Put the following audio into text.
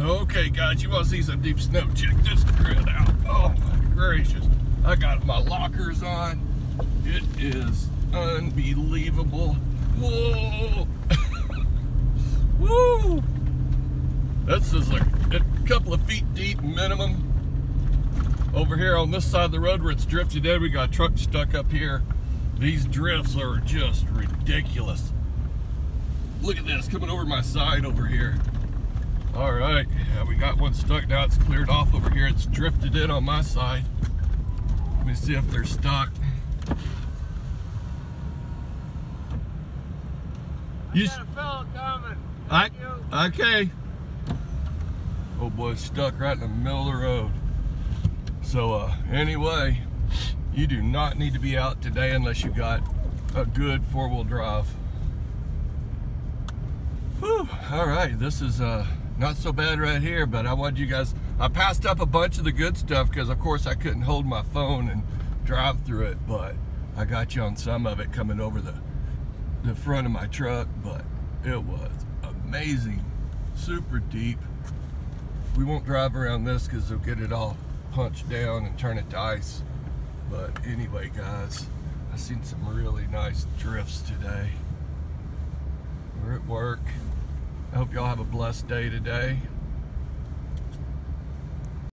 Okay, guys, you want to see some deep snow? Check this grid out. Oh my gracious. I got my lockers on. It is unbelievable. Whoa! Woo! This is like a couple of feet deep minimum. Over here on this side of the road where it's drifted in, we got a truck stuck up here. These drifts are just ridiculous. Look at this coming over my side over here. All right, yeah, we got one stuck now. It's cleared off over here. It's drifted in on my side. Let me see if they're stuck. You got a fellow coming. I, Thank you. okay. Oh boy, stuck right in the middle of the road. So uh, anyway, you do not need to be out today unless you got a good four-wheel drive. Whew. All right, this is uh, not so bad right here, but I wanted you guys, I passed up a bunch of the good stuff because of course I couldn't hold my phone and drive through it, but I got you on some of it coming over the, the front of my truck, but it was amazing, super deep. We won't drive around this because they'll get it all punched down and turn it to ice. But anyway, guys, I've seen some really nice drifts today. We're at work. Hope y'all have a blessed day today.